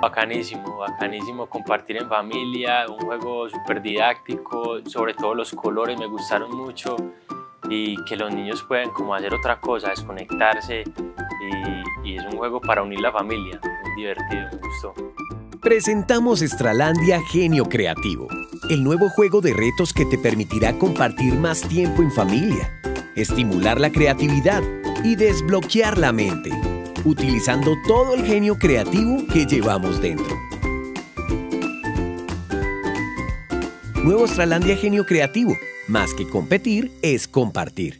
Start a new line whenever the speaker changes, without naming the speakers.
Bacanísimo, bacanísimo compartir en familia, un juego súper didáctico, sobre todo los colores me gustaron mucho y que los niños puedan como hacer otra cosa, desconectarse y, es un juego para unir la familia, muy divertido, me gustó.
Presentamos Estralandia Genio Creativo, el nuevo juego de retos que te permitirá compartir más tiempo en familia, estimular la creatividad y desbloquear la mente, utilizando todo el genio creativo que llevamos dentro. Nuevo Estralandia Genio Creativo, más que competir, es compartir.